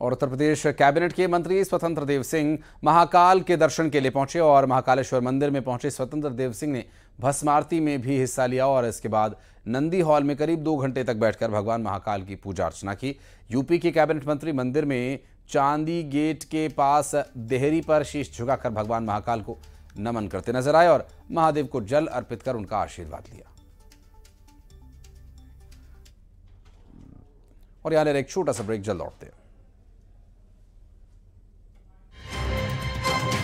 और उत्तर प्रदेश कैबिनेट के मंत्री स्वतंत्र देव सिंह महाकाल के दर्शन के लिए पहुँचे और महाकालेश्वर मंदिर में पहुँचे। स्वतंत्र देव सिंह ने भस्मारती में भी हिस्सा लिया और इसके बाद नंदी हॉल में करीब दो घंटे तक बैठकर भगवान महाकाल की पूजा अर्चना की। यूपी के कैबिनेट मंत्री मंदिर में चांदी गेट के पास देहरी पर शीश झुकाकर भगवान महाकाल को नमन करते नज़र आए और महादेव को जल अर्पित कर उनका आशीर्वाद लिया। और यहाँ एक छोटा सा ब्रेक जल्द लौटते हैं।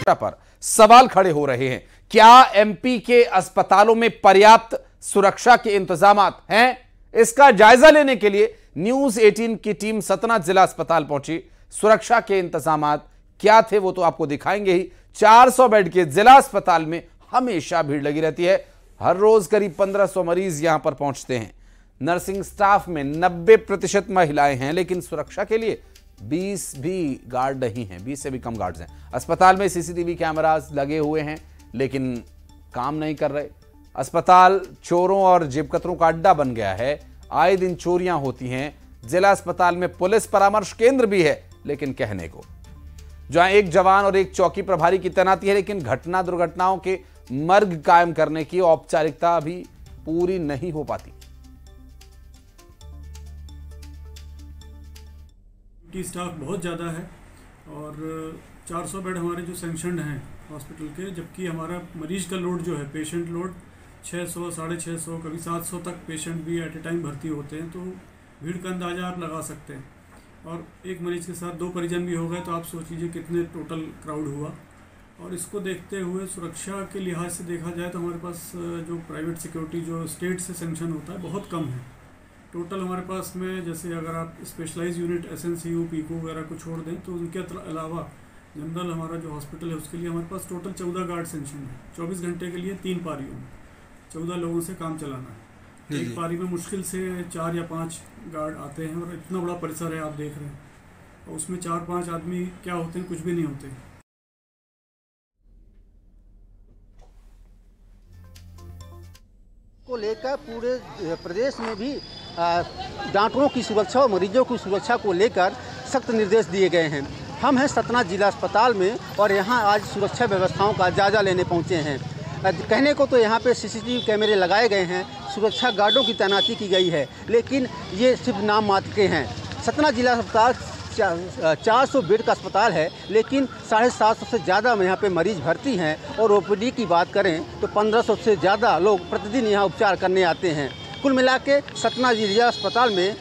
पर सवाल खड़े हो रहे हैं। क्या एमपी के अस्पतालों में पर्याप्त सुरक्षा के इंतज़ाम हैं? इसका जायजा लेने के लिए न्यूज़ 18 की टीम सतना जिला अस्पताल पहुँची। सुरक्षा के इंतज़ाम क्या थे वो तो आपको दिखाएँगे ही। 400 बेड के जिला अस्पताल में हमेशा भीड़ लगी रहती है। हर रोज करीब 1500 मरीज़ यहाँ पर पहुँचते हैं। नर्सिंग स्टाफ में 90 प्रतिशत महिलाएँ हैं, लेकिन सुरक्षा के लिए 20 भी गार्ड नहीं हैं 20 से भी कम गार्ड्स हैं। अस्पताल में सीसीटीवी कैमरास लगे हुए हैं, लेकिन काम नहीं कर रहे। अस्पताल चोरों और जेबकतरों का अड्डा बन गया है। आए दिन चोरियाँ होती हैं। जिला अस्पताल में पुलिस परामर्श केंद्र भी है, लेकिन कहने को। जहाँ एक जवान और एक चौकी प्रभारी की तैनाती है, लेकिन घटना दुर्घटनाओं के मर्ग कायम करने की औपचारिकता अभी पूरी नहीं हो पाती। की स्टाफ बहुत ज़्यादा है और 400 बेड हमारे जो सेंक्शनड हैं हॉस्पिटल के, जबकि हमारा मरीज़ का लोड जो है पेशेंट लोड 600 सौ, साढ़े छः सौ, कभी 700 तक पेशेंट भी एट ए टाइम भर्ती होते हैं तो भीड़ का अंदाज़ा आप लगा सकते हैं। और एक मरीज़ के साथ दो परिजन भी हो गए तो आप सोच लीजिए कितने टोटल क्राउड हुआ। और इसको देखते हुए सुरक्षा के लिहाज से देखा जाए तो हमारे पास, जो प्राइवेट सिक्योरिटी जो स्टेट से सेंक्शन होता है, बहुत कम है। टोटल हमारे पास में जैसे अगर आप specialise unit S N C U pico वगैरह को छोड़ दें तो उनके अलावा जनरल हमारा जो हॉस्पिटल है उसके लिए हमारे पास टोटल चौदह गार्ड सेंशन है। चौबीस घंटे के लिए तीन पारियों में चौदह लोगों से काम चलाना है। एक पारी में मुश्किल से चार या पाँच गार्ड आते हैं और इतना बड़ा परिसर है आप देख रहे हैं। और उसमें चार पाँच आदमी क्या होते हैं कुछ भी नहीं होते। को लेकर पूरे प्रदेश में भी डॉक्टरों की सुरक्षा और मरीजों की सुरक्षा को लेकर सख्त निर्देश दिए गए हैं। हम हैं सतना जिला अस्पताल में और यहाँ आज सुरक्षा व्यवस्थाओं का जायजा लेने पहुँचे हैं। कहने को तो यहाँ पे सीसीटीवी कैमरे लगाए गए हैं, सुरक्षा गार्डों की तैनाती की गई है, लेकिन ये सिर्फ़ नाम मात्र के हैं। सतना जिला अस्पताल चार सौ बेड का अस्पताल है, लेकिन साढ़े सात सौ से ज़्यादा यहाँ पे मरीज़ भर्ती हैं। और ओपीडी की बात करें तो पंद्रह सौ से ज़्यादा लोग प्रतिदिन यहाँ उपचार करने आते हैं। कुल मिला के सतना जिला अस्पताल में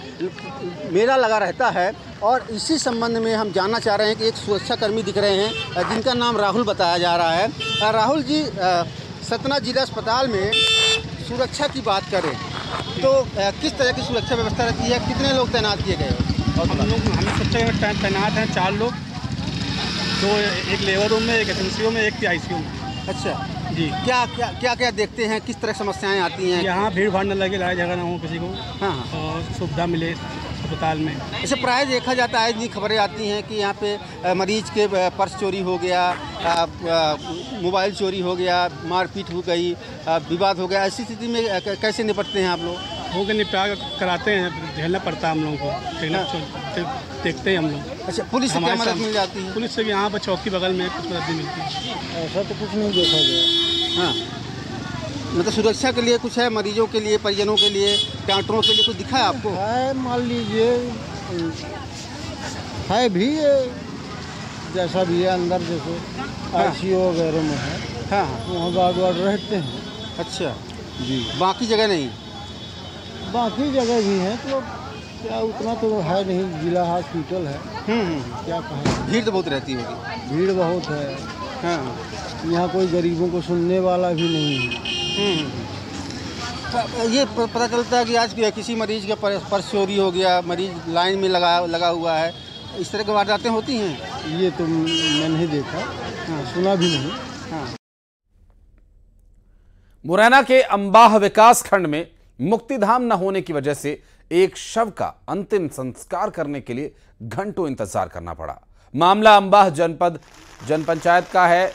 मेला लगा रहता है और इसी संबंध में हम जानना चाह रहे हैं कि एक सुरक्षाकर्मी दिख रहे हैं जिनका नाम राहुल बताया जा रहा है। राहुल जी सतना जिला अस्पताल में सुरक्षा की बात करें तो किस तरह की सुरक्षा व्यवस्था रहती है? कितने लोग तैनात किए गए और हम लोग हम में तैनात हैं चार लोग दो एक लेबर रूम में एक एस में एक आई में। अच्छा। जी। क्या क्या क्या क्या देखते हैं? किस तरह समस्याएँ आती हैं? यहाँ भीड़ भाड़ न लगे लड़ाई झगड़ा ना हो किसी को। हाँ, हाँ। और सुविधा मिले अस्पताल में। ऐसे प्राय देखा जाता है इतनी खबरें आती हैं कि यहाँ पे मरीज़ के पर्स चोरी हो गया मोबाइल चोरी हो गया मारपीट हो गई विवाद हो गया। ऐसी स्थिति में कैसे निपटते हैं आप लोग? हो के निपटा कराते हैं झेलना पड़ता है हम लोगों को। हाँ। देखते हैं हम लोग। अच्छा पुलिस से मदद मिल जाती है? पुलिस से भी यहाँ पर चौकी बगल में कुछ मदद नहीं मिलती। है ऐसा तो कुछ नहीं देखा गया। हाँ। मतलब सुरक्षा के लिए कुछ है मरीजों के लिए परिजनों के लिए डॉक्टरों के लिए कुछ दिखा है आपको? है मान लीजिए है भी जैसा भी है अंदर जैसे हाँ। आई वगैरह में है। हाँ हाँ। वहाँ गार्ड वार्ड रहते हैं। अच्छा। जी। बाकी जगह नहीं? बाकी जगह भी है तो क्या उतना तो है नहीं जिला हॉस्पिटल है। हम्म, हम्म, हम्म। क्या कहें? भीड़ तो बहुत रहती होगी भीड़ बहुत है। हाँ। यहाँ कोई गरीबों को सुनने वाला भी नहीं है। तो ये पता चलता है कि आज भी किसी मरीज़ का पर्स चोरी हो गया मरीज़ लाइन में लगा लगा हुआ है। इस तरह की वारदातें होती हैं? ये तो मैं नहीं देखा हाँ। सुना भी नहीं। हाँ। मुरैना के अम्बाह विकास खंड में मुक्तिधाम न होने की वजह से एक शव का अंतिम संस्कार करने के लिए घंटों इंतज़ार करना पड़ा। मामला अंबाह जनपद, जनपंचायत का है।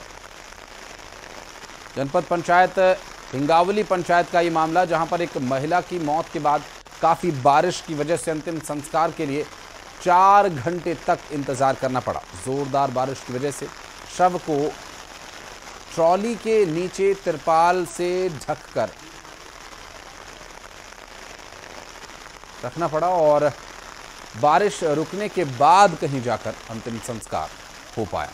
जनपद पंचायत, हिंगावली पंचायत का यह मामला, जहाँ पर एक महिला की मौत के बाद काफ़ी बारिश की वजह से अंतिम संस्कार के लिए चार घंटे तक इंतज़ार करना पड़ा। जोरदार बारिश की वजह से शव को ट्रॉली के नीचे तिरपाल से ढककर रखना पड़ा और बारिश रुकने के बाद कहीं जाकर अंतिम संस्कार हो पाया।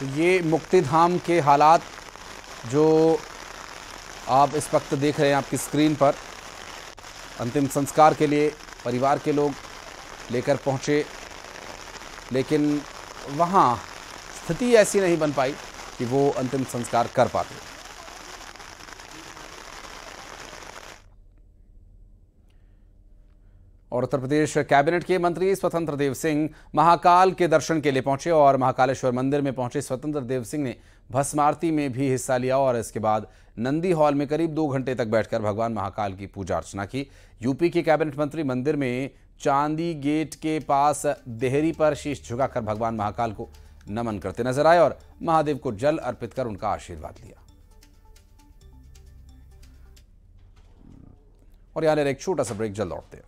तो मुक्ति धाम के हालात जो आप इस वक्त देख रहे हैं आपकी स्क्रीन पर, अंतिम संस्कार के लिए परिवार के लोग लेकर पहुँचे, लेकिन वहाँ स्थिति ऐसी नहीं बन पाई कि वो अंतिम संस्कार कर पाते। और उत्तर प्रदेश कैबिनेट के मंत्री स्वतंत्र देव सिंह महाकाल के दर्शन के लिए पहुँचे और महाकालेश्वर मंदिर में पहुँचे। स्वतंत्र देव सिंह ने भस्मारती में भी हिस्सा लिया और इसके बाद नंदी हॉल में करीब दो घंटे तक बैठकर भगवान महाकाल की पूजा अर्चना की। यूपी के कैबिनेट मंत्री मंदिर में चांदी गेट के पास देहरी पर शीश झुकाकर भगवान महाकाल को नमन करते नज़र आए और महादेव को जल अर्पित कर उनका आशीर्वाद लिया। और यहाँ एक छोटा सा ब्रेक जल्द लौटते हैं।